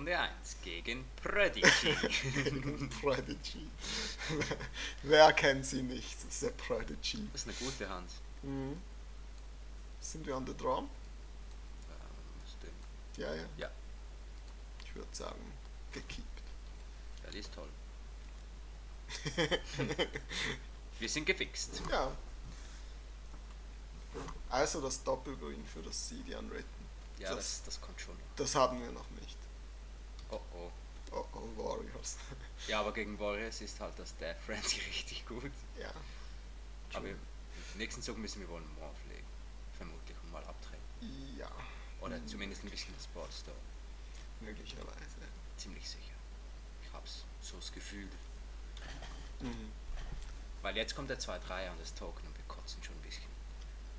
Runde 1 gegen Prodigy. Prodigy. Wer kennt sie nicht? Das ist der Prodigy. Das ist eine gute Hand. Mhm. Sind wir an der Draw? Ja, ja. Ja. Ich würde sagen, gekippt. Ja, die ist toll. Wir sind gefixt. Ja. Also das Doppelgrün für das CD Unwritten. Ja, Das- das, das kommt schon. Das haben wir noch nicht. Oh oh. Oh oh, Warriors. Ja, aber gegen Warriors ist halt das Death Frenzy richtig gut. ja. Aber im nächsten Zug müssen wir wohl einen Morph legen. Vermutlich und mal abtreten. Ja, Oder Mhm. zumindest ein bisschen Sportstore. möglicherweise. Ziemlich sicher. Ich hab's so das Gefühl. Mhm. Weil jetzt kommt der 2-3 an das Token und wir kotzen schon ein bisschen.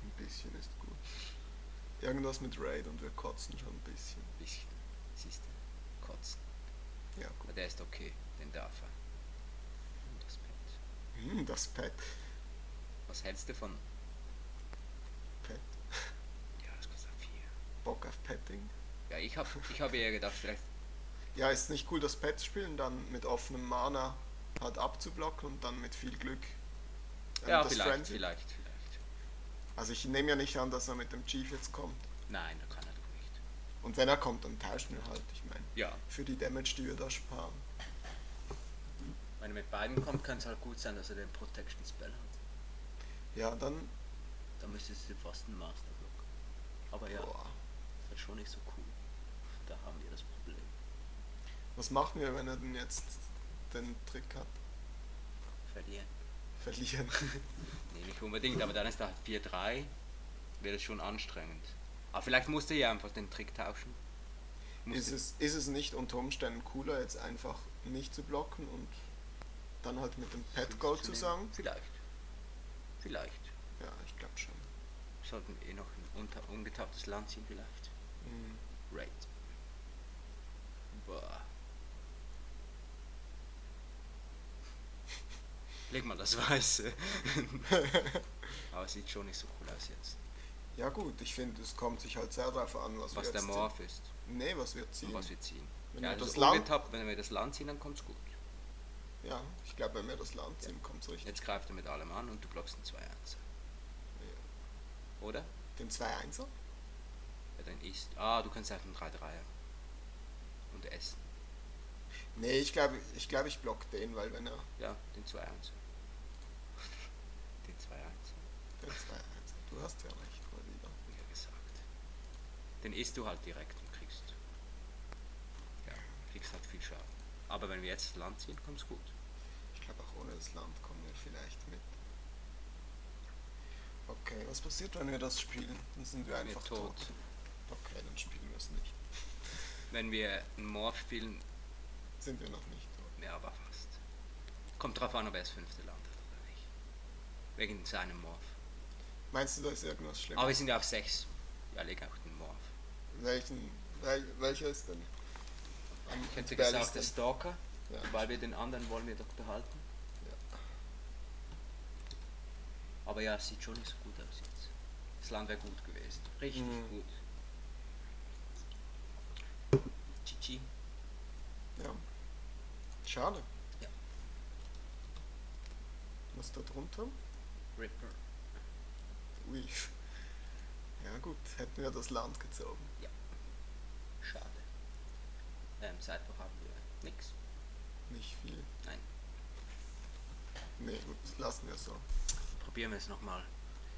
Ein bisschen ist gut. Irgendwas mit Raid und wir kotzen schon ein bisschen. bisschen. Siehst du? Kotzen. Ja, Aber gut. der ist okay, den darf er. Das Pet. Hm, das Pet. Was hältst du von. Pet. Ja, das kostet 4. Bock auf Petting. Ja, ich hab, ich habe eher gedacht, vielleicht. Ja, ist nicht cool, das Pet spielen, dann mit offenem Mana halt abzublocken und dann mit viel Glück. ähm, Ja, das vielleicht, Frenzy. vielleicht, vielleicht. Also ich nehme ja nicht an, dass er mit dem Chief jetzt kommt. Nein, da kann er. Und wenn er kommt, dann tauschen wir halt, ich meine. Ja, Für die Damage, die wir da sparen. wenn er mit beiden kommt, kann es halt gut sein, dass er den Protection Spell hat. Ja, dann. Da müsste es fast ein Masterblock. Aber ja, Boah. das ist schon nicht so cool. Da haben wir das Problem. Was machen wir, wenn er denn jetzt den Trick hat? Verlieren. Verlieren. Nee, nicht unbedingt, aber dann ist da halt 4-3. Wäre es schon anstrengend. Aber vielleicht musste er einfach den Trick tauschen. ist, es, ist es nicht unter Umständen cooler, jetzt einfach nicht zu blocken und dann halt mit dem Pet Gold zu sagen? Vielleicht. Vielleicht. Ja, ich glaube schon. Sollten eh noch ein unter, ungetapptes Land ziehen vielleicht. Hm. Raid. Boah. Leg mal das Weiße. Aber es sieht schon nicht so cool aus jetzt. Ja gut, ich finde, es kommt sich halt sehr darauf an, was, Was wir der Morph ist. Nee, was wir und ziehen. was wir ziehen. Wenn ja, wir das das Land- wenn wir das Land ziehen, dann kommt's gut. Ja, ich glaube, wenn wir das Land ziehen, kommt es richtig. Jetzt greift er mit allem an und du blockst einen 2 1 Oder? Den 2-1er? Ja, dann ist. Ah, du kannst halt einen 3 3 Und essen. Nee, ich glaube, ich, glaub, ich block den, weil wenn er Ja, den 2 1 Den 2 1 den 2-1 Du hast ja recht, mal wieder. wie ja gesagt. Den isst du halt direkt und kriegst. Ja, kriegst halt viel Schaden. Aber wenn wir jetzt das Land ziehen, kommt's gut. Ich glaube, auch ohne das Land kommen wir vielleicht mit. Okay, was passiert, wenn wir das spielen? Dann sind wir Wir einfach tot. tot. Okay, dann spielen wir es nicht. Wenn wir einen Morph spielen, Sind wir noch nicht tot. ja, aber fast. Kommt drauf an, ob er das fünfte Land hat oder nicht. Wegen seinem Morph. Meinst du, da ist irgendwas Schlimmes? Aber wir sind ja auf 6. Ja, leg auch den. Welchen, wel, welcher ist denn? Am Ich hätte gesagt, ist der Stalker, Ja. weil wir den anderen wollen wir doch behalten. Ja. Aber ja, es sieht schon nicht so gut aus jetzt. Das Land wäre gut gewesen. Richtig Mhm. gut. GG. ja. Schade. Ja. Was da drunter? Ripper. Ui. Ja gut, hätten wir das Land gezogen. Schade. Ähm, Sideboard haben wir nix. Nicht viel. Nein. Nee, gut, lassen wir so. Probieren wir es nochmal.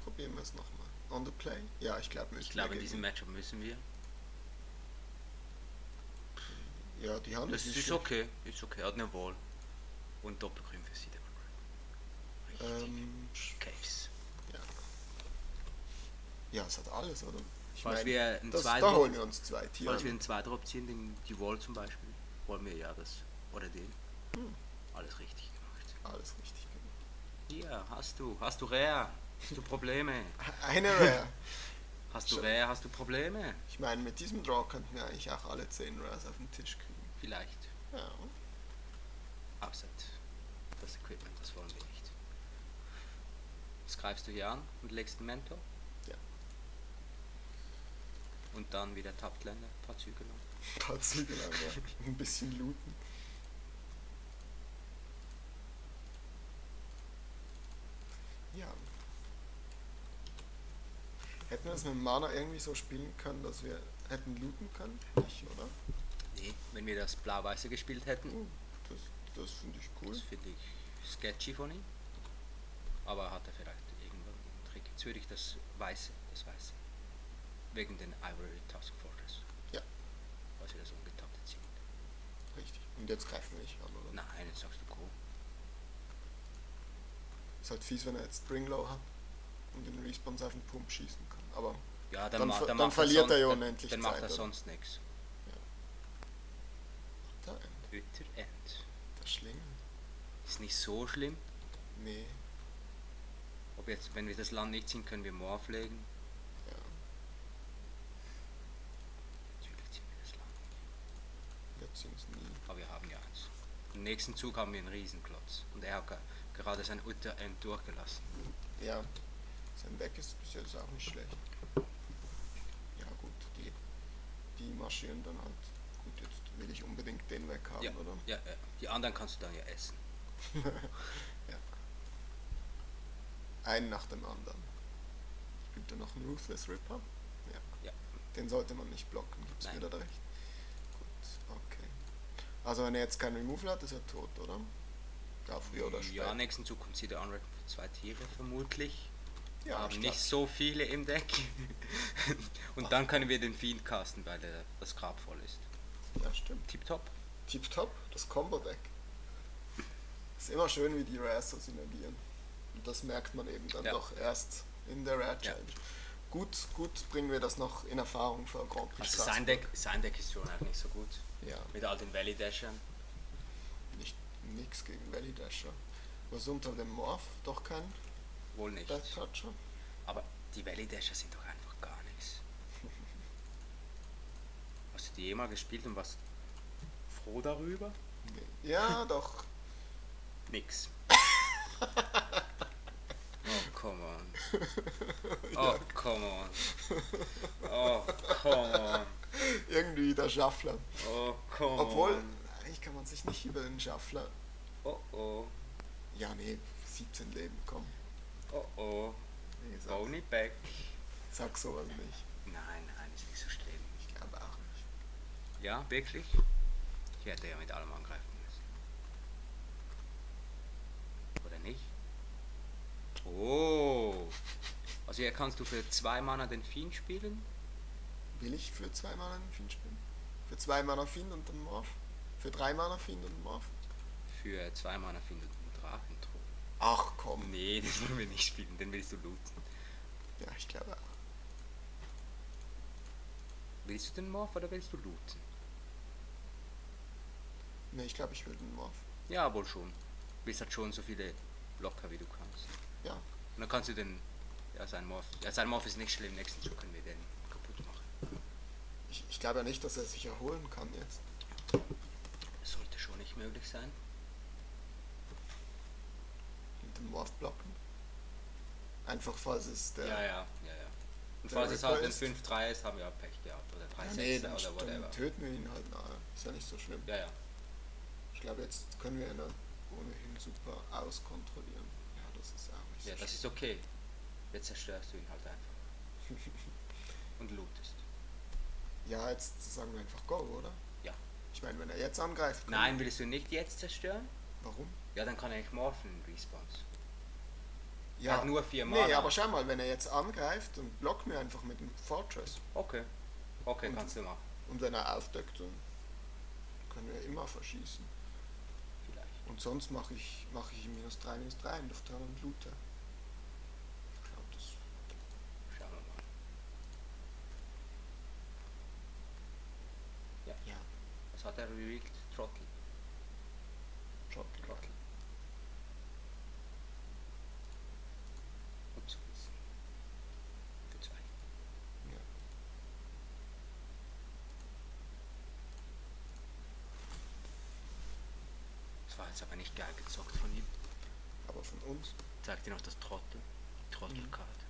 Probieren wir es nochmal. On the play? Ja, ich glaube, Ich glaube, in diesem Matchup müssen wir. Ja, die Hand Das ist ist okay. Ist okay. Hat eine Wall. Und Doppelgrün für sie. Richtig. Ähm, Caves. Ja. es hat alles, oder? Ich Falls mein, wir einen das, da Zweidrop- holen wir uns zwei Tiere. Falls wir einen Zweidrop ziehen, den, die Wall zum Beispiel, wollen wir ja das. Oder den. Hm. Alles richtig gemacht. Alles richtig gemacht. Ja, hast du. Hast du Rare? Hast du Probleme? Eine Rare. Hast du Schon. Rare? Hast du Probleme? Ich meine, mit diesem Draw könnten wir eigentlich auch alle 10 Rares auf den Tisch kriegen. Vielleicht. Ja. Upset. Das Equipment, das wollen wir nicht. Was greifst du hier an und legst einen Mentor? Und dann wieder Taptländer, ein paar Züge lang. Ein paar Züge lang, ja. Ein bisschen looten. Ja. Hätten wir das mit Mana irgendwie so spielen können, dass wir hätten looten können? Nicht, oder? Nee, wenn wir das Blau-Weiße gespielt hätten, Uh, das das finde ich cool. das finde ich sketchy von ihm. Aber hat er vielleicht irgendwann einen Trick. Jetzt würde ich das Weiße, das Weiße. Wegen den Ivory Task Fortress. Ja. Weil sie das umgetappt sind. Richtig. Und jetzt greifen wir nicht an, oder? Nein, jetzt sagst du Go. Ist halt fies, wenn er jetzt Springlow hat und den Respawns auf den Pump schießen kann. Aber Ja, Dann dann, ma dann, dann macht verliert er ja dann- unendlich Dann macht Zeit, er sonst nichts. da, Ötter End. der Schlingel. Ist nicht so schlimm. Nee, Ob jetzt, wenn wir das Land nicht ziehen, können wir Morph legen. ja. Natürlich ziehen wir das Land. Es nie. Aber wir haben ja eins. Im nächsten Zug haben wir einen Riesenklotz. Und er hat ge- gerade sein Utter End durchgelassen. Ja. Sein Weg ist bis jetzt auch nicht schlecht. Ja gut, die, die marschieren dann halt. Gut, jetzt will ich unbedingt den weg haben, Ja, oder? ja, ja, die anderen kannst du dann ja essen. ja. Einen nach dem anderen. Gibt da noch einen Ruthless Ripper? Ja. Ja. Den sollte man nicht blocken, gibt's Nein. mir da recht? Also wenn er jetzt keinen Removal hat, ist er tot, oder? Ja, früher oder später. Ja, nächsten Zug kommt sie der Unread für zwei Tiere vermutlich. Ja, haben ich nicht so viele im Deck. Und dann können wir den Fiend casten, weil der, das Grab voll ist. Ja, stimmt. Tipptopp. Tipptopp, das Combo-Deck. Ist immer schön, wie die Rares so synergieren. Und das merkt man eben dann Ja. doch erst in der Rare Ja. Challenge. Gut, gut bringen wir das noch in Erfahrung für Grand Prix Also sein Deck, sein Deck ist schon auch nicht so gut. Ja, Mit all den Valley Dashern. nicht nix gegen Valley Dasher. Was unter dem Morph? Doch kein Wohl nicht. Death Toucher? Aber die Valley Dasher sind doch einfach gar nichts. Hast du die jemals gespielt und was froh darüber? Ja, doch. Nix. Oh, come on. Oh, come on. Oh, come on. Irgendwie der Schaffler. Oh, come Obwohl, on. eigentlich kann man sich nicht über den Schaffler. Oh, oh. Ja, nee, 17 Leben, komm. Oh, oh. Nee, sag, Bony back. sag sowas nicht. Nein, nein, ist nicht so schlimm. Ich glaube auch nicht. Ja, wirklich? Ich hätte ja mit allem angreifen müssen. Oder nicht? Oh. Also hier kannst du für zwei Mana den Fiend spielen. Will ich für zwei Mana einen Fiend spielen? Für zwei Mana Fiend und einen Morph? Für drei Mana Fiend und einen Morph? Für zwei Mana Fiend und einen Drachenthron. Ach komm. Nee, den wollen wir nicht spielen, den willst du looten. Ja, ich glaube auch. Willst du den Morph oder willst du looten? Nee, ich glaube, ich will den Morph. Ja, wohl schon. Du willst halt schon so viele Blocker wie du kannst. Ja. Und dann kannst du den. Ja, sein Morph. Ja, sein Morph ist nicht schlimm, nächsten Zug können wir den kaputt machen. Ich, ich glaube ja nicht, dass er sich erholen kann jetzt. Sollte schon nicht möglich sein. Mit dem Morph blocken. Einfach falls es der. Ja, ja, ja, ja. Und falls es halt ein ist- 5-3 ist, haben wir auch Pech gehabt. Oder 3 Ja, 6 nee, dann, oder dann whatever. töten wir ihn halt nahe. Ist ja nicht so schlimm. Ja, ja. Ich glaube, jetzt können wir ihn dann ohnehin super auskontrollieren. Ja, das ist auch nicht so Ja, das ist okay. Jetzt zerstörst du ihn halt einfach. Und lootest. Ja, jetzt sagen wir einfach Go, oder? Ja. Ich meine, wenn er jetzt angreift. Nein, willst du nicht jetzt zerstören? Warum? Ja, dann kann er nicht morphen in Respawns. Ja, hat nur vier Nee, Mana. aber schau mal, wenn er jetzt angreift, dann blockt mir einfach mit dem Fortress. Okay. Okay, Und- kannst du machen. Und wenn er aufdeckt, dann können wir immer verschießen. Vielleicht. Und sonst mache ich, mache ich minus 3, minus 3 und auf Turn und loote. Ich glaube, das. Schauen wir mal. Ja, Was hat er revealed? Trottel. Trottel. Trottel. Und so ist. Für zwei. Ja. Das war jetzt aber nicht geil gezockt von ihm. Aber von uns. Zeig dir noch das Trottel. Die Trottelcard.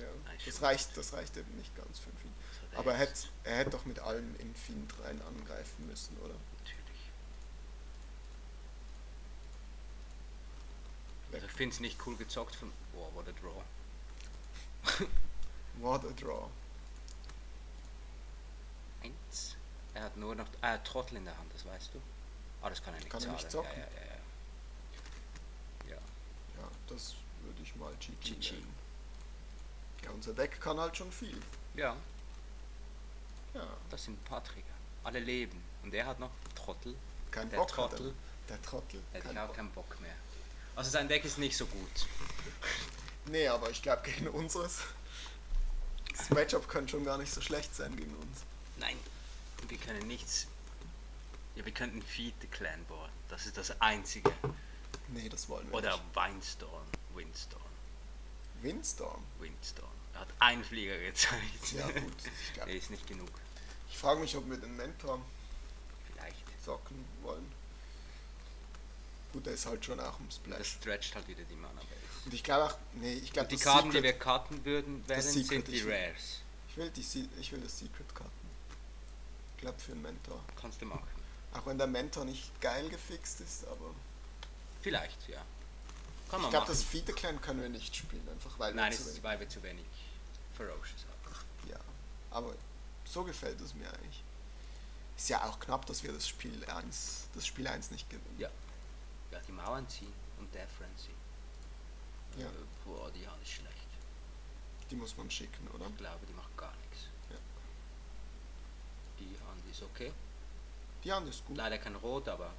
Ja, Nein, das reicht, das reicht eben nicht ganz für Fien. Hat Aber er hätte, er hätte doch mit allem in Fien rein angreifen müssen, oder? Also ich finde es nicht cool gezockt von. Boah, what a draw. What a draw. Eins. Er hat nur noch. Ah, er Trottel in der Hand, das weißt du. Ah, das kann er nicht Kann er zahlen. nicht zocken? Ja, ja, ja, ja. ja. Ja, das würde ich mal GG GG. nennen. Unser Deck kann halt schon viel. Ja, Ja, das sind ein paar Trigger. Alle leben. Und er hat noch Trottel. kein Der Bock hat Trottel. er. Der Trottel. Ich auch Bock. keinen Bock mehr. Also sein Deck ist nicht so gut. Nee, aber ich glaube gegen unseres. Das Matchup kann schon gar nicht so schlecht sein gegen uns. Nein, wir können nichts. Ja, wir könnten Feed the Clan boarden. Das ist das einzige. Nee, das wollen wir Oder nicht. Windstorm. Windstorm. Windstorm. Windstorm. Er hat einen Flieger gezeigt. Ja gut. Der ist nicht genug. Ich frage mich, ob wir den Mentor Vielleicht. zocken wollen. Gut, der ist halt schon auch im Das Splash. stretcht halt wieder die Mana Base. Und ich glaube auch, nee, ich glaube die das Karten, die Secret, wir karten würden, wären, das sind Secret, die ich will- Rares. ich will die ich will das Secret Karten. Ich glaube für einen Mentor. Kannst du machen. Auch wenn der Mentor nicht geil gefixt ist, aber Vielleicht, ja. Kann ich man glaube, machen. das Fiete Clan können wir nicht spielen, einfach weil Nein, wir zu ist, wenig. weil wir zu wenig Ferocious haben. Ja, aber so gefällt es mir eigentlich. Ist ja auch knapp, dass wir das Spiel 1, das Spiel 1 nicht gewinnen. Ja. Ja, die Mauern ziehen und der Frenzy. Ja. Äh, boah, die Hand ist schlecht. Die muss man schicken, oder? Ich glaube, die macht gar nichts. Ja. Die Hand ist okay. Die Hand ist gut. Leider kein Rot, aber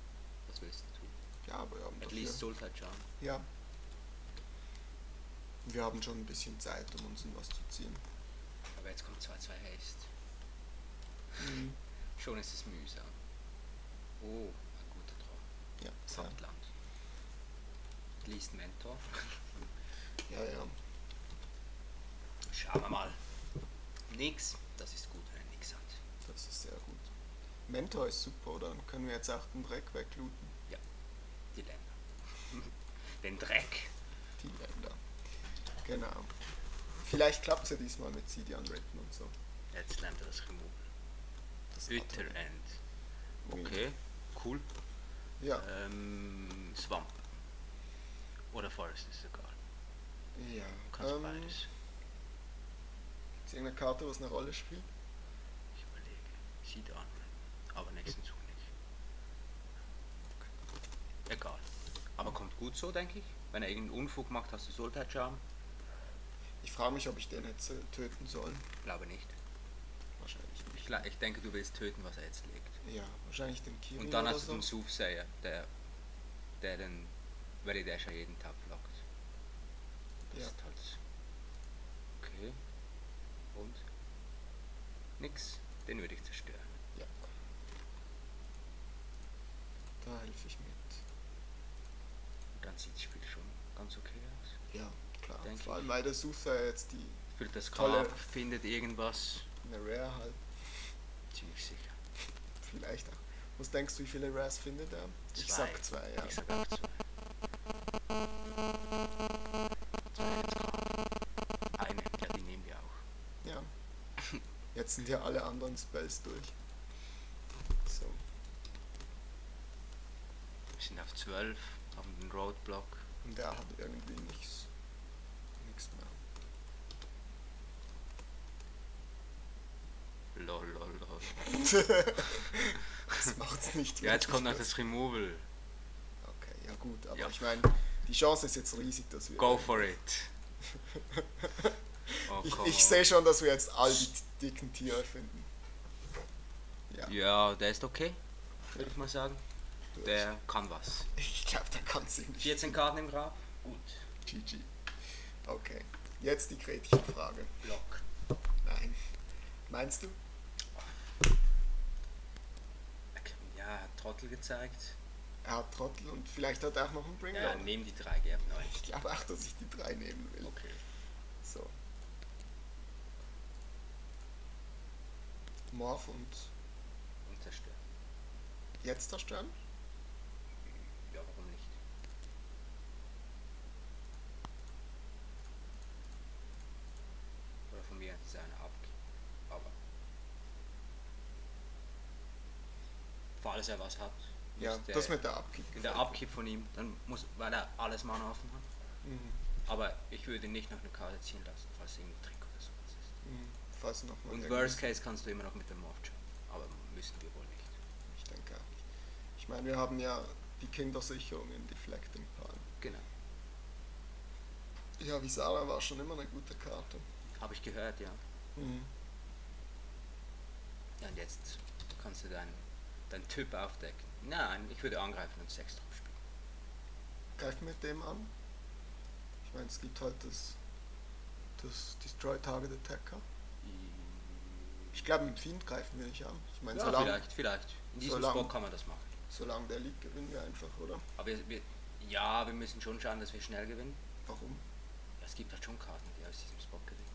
was willst du tun? Ja, aber haben At least Sultan Jan. ja. Wir haben schon ein bisschen Zeit, um uns in was zu ziehen. Aber jetzt kommt 2-2 Haste. Mhm. Schon ist es mühsam. Oh, ein guter Draw. Ja. Sandland. At least Mentor. Ja, ja. Schauen wir mal. Nix. Das ist gut, wenn er nix hat. Das ist sehr gut. Mentor ist super, oder? Dann können wir jetzt auch den Dreck weglooten. Die Länder. Den Dreck. Genau. Vielleicht klappt es ja diesmal mit CD Unwritten und so. Jetzt lernt er das Removal. Das Bitter hat er. End. Okay, cool. Ja, Ähm, Swamp. Oder Forest ist egal. ja. Kannst Ähm, beides. ist irgendeine Karte, was eine Rolle spielt? Ich überlege. Sieht an. Aber nächsten Zug nicht. Egal. Aber kommt gut so, denke ich. Wenn er irgendeinen Unfug macht, hast du Sultan Charm. Ich frage mich, ob ich den hätte töten sollen. Glaube nicht. Wahrscheinlich nicht. Ich, ich denke, du willst töten, was er jetzt legt. Ja, wahrscheinlich den Kirin Und dann hast du so. den Soothsayer, der, der den Validation jeden Tag blockt. Das Ja. ist halt. Okay. Und? Nix. Den würde ich zerstören. Ja. Da helfe ich mit. Und dann sieht das Spiel schon ganz okay aus. Ja, klar. Denke Vor allem, weil der Suther jetzt die Für das Tolle- Grab findet irgendwas. eine Rare halt Ziemlich sicher. vielleicht auch. Was denkst du, wie viele Rares findet er? Ich Zwei. sag zwei, ja. Ich sag auch zwei. Zwei. Eine, ja, die nehmen wir auch. Ja. Jetzt sind ja alle anderen Spells durch. So. Wir sind auf 12, haben den Roadblock. Und der hat irgendwie nichts. Nichts das macht's nicht Ja, jetzt kommt noch das Removal. Okay, ja gut, aber Ja. ich meine, die Chance ist jetzt riesig, dass wir. Go for it. Oh, Ich, ich sehe schon, dass wir jetzt all die dicken Tiere finden. Ja, Ja, der ist okay, würde ich mal sagen. Der kann was. Ich glaube, der kann es nicht. 14 Karten im Grab? Gut. GG. Okay, jetzt die Gretchenfrage. Block. Nein. Meinst du? Ja, hat Trottel gezeigt. Er hat Trottel und vielleicht hat er auch noch einen Bringer. Ja, nehm die drei, gern neu. ich glaube auch, dass ich die drei nehmen will. Okay. So. Morph und Und zerstören. jetzt zerstören? Ja, warum nicht? Er was hat. Ja, der- das mit der Abkick. der Abkipp von ihm, dann muss, weil er alles Mana offen hat. Mhm. Aber ich würde nicht noch eine Karte ziehen lassen, falls irgendein Trick oder sowas ist. Mhm. Falls noch mal Und Worst Case kannst du immer noch mit dem Morph. Aber müssen wir wohl nicht. Ich denke auch nicht. Ich meine, wir haben ja die Kindersicherung in Deflecting Palm. Genau. Ja, Visara war schon immer eine gute Karte. Habe ich gehört, ja. Mhm. Ja, und jetzt kannst du deinen dein Typ aufdecken. Nein, ich würde angreifen und 6 drauf spielen. Greif mit dem an. Ich meine, es gibt halt das, das Destroy Target Attacker. Ich glaube, mit Fiend greifen wir nicht an. Ich meine, Ja, solange, vielleicht, vielleicht. In diesem solange- Spot kann man das machen. solange der liegt, gewinnen wir einfach, oder? Aber wir, ja, wir müssen schon schauen, dass wir schnell gewinnen. Warum? Es gibt halt schon Karten, die aus diesem Spot gewinnen.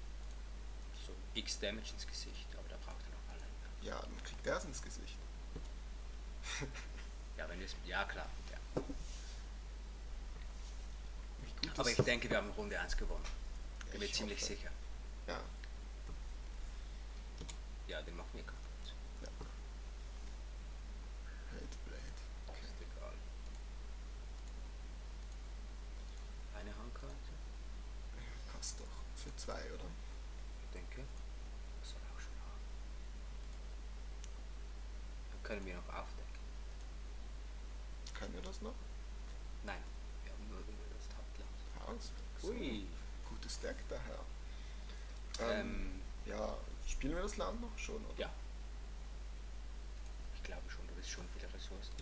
So X Damage ins Gesicht, aber da braucht er noch alle. Ja, dann kriegt er es ins Gesicht. Ja, wenn es. Ja, klar. Ja. Wie gut Aber ich denke, wir haben Runde 1 gewonnen. Bin mir Ich ziemlich hoffe. sicher. Ja, Ja, den machen wir kaputt. ja. Hate Blade. Okay. Ist egal. Eine Handkarte, Passt doch. Für zwei, oder? ich denke. Das soll auch schon haben. Dann können wir noch aufdecken. Können wir das noch? Nein, wir haben nur das Tabland. Haus. Ui. Gutes Deck daher. Ähm, ja, spielen wir das Land noch schon, oder? ja. Ich glaube schon, du bist schon viele Ressourcen.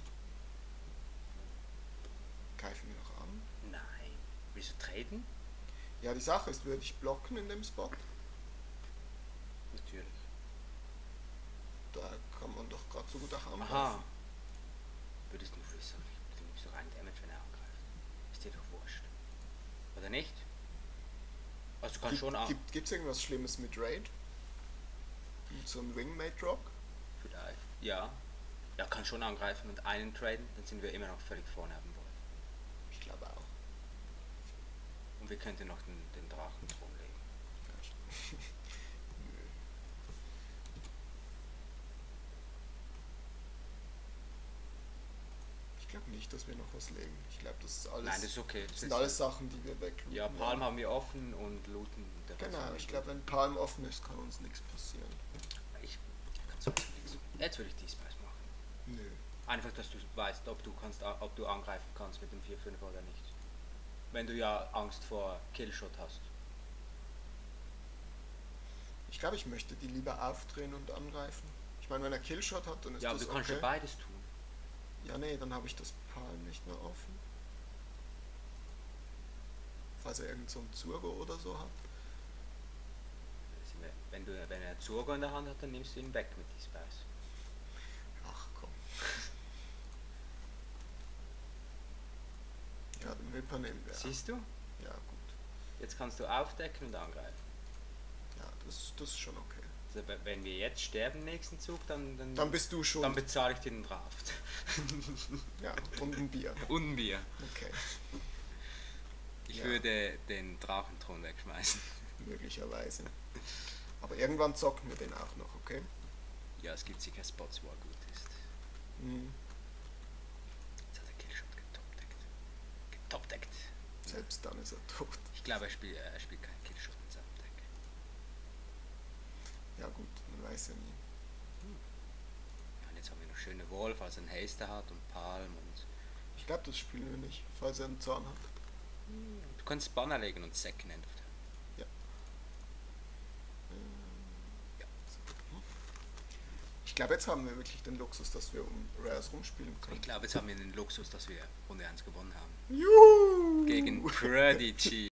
Greifen wir noch an? Nein. Willst du traden? Ja, die Sache ist, würde ich blocken in dem Spot? Natürlich. Da kann man doch gerade so gut auch angreifen. Aha. Würdest du wissen, du nimmst doch einen Damage, wenn er angreift. Ist dir doch wurscht. Oder nicht? Also du kannst Gibt, schon an. gibt, gibt's irgendwas Schlimmes mit Raid? So einem Wingmate Rock? Vielleicht. Ja. Ja, kann schon angreifen und einen traden, dann sind wir immer noch völlig vorne haben wollen. Ich glaube auch. Und wir könnten noch den, den Drachenthron legen. Nö. Ich glaube nicht, dass wir noch was legen. Ich glaube, das ist alles. Nein, das ist okay. das sind ist- alles Sachen, die wir weglooten. Ja, Palm haben wir offen und looten. Genau, wir ich glaube, wenn Palm offen ist, kann uns nichts passieren. Ich kann nichts. Jetzt würde ich die Spice machen. Nö. Einfach, dass du weißt, ob du kannst, ob du angreifen kannst mit dem 4-5 oder nicht. Wenn du ja Angst vor Killshot hast. Ich glaube, ich möchte die lieber aufdrehen und angreifen. Ich meine, wenn er Killshot hat, dann ist Ja, aber das du kannst okay. ja beides tun. Ja, nee, dann habe ich das Palm nicht mehr offen. Falls er irgend so ein Zurgo oder so hat. Wenn, du, wenn er Zurgo in der Hand hat, dann nimmst du ihn weg mit die Spice. Ach komm. Ja, den Ripper nehmen wir. Siehst du? Ja, gut. Jetzt kannst du aufdecken und angreifen. Ja, das, das ist schon okay. Also we- wenn wir jetzt sterben nächsten Zug, dann, dann, Dann bist du schon. dann bezahle ich dir den Draft. ja, und ein Bier. und ein Bier. Okay, Ich Ja. würde den Drachenthron wegschmeißen. möglicherweise. Aber irgendwann zocken wir den auch noch, okay? Ja, es gibt sicher Spots, wo er gut ist. Mhm. Jetzt hat er Killshot getopdeckt. Getopdeckt. Selbst dann ist er tot. Ich glaube, er spielt, er spielt keinen Killshot mit seinem Deck. Ja gut, man weiß ja nie. Ja, schöne Wolf, also einen Haster hat und Palm und Ich glaube, das spielen wir nicht, falls er einen Zorn hat. du kannst Banner legen und Second End. Ja. Ja. Ich glaube, jetzt haben wir wirklich den Luxus, dass wir um Rares rumspielen können. Ich glaube, jetzt haben wir den Luxus, dass wir Runde 1 gewonnen haben. Juhu! Gegen Prodigy.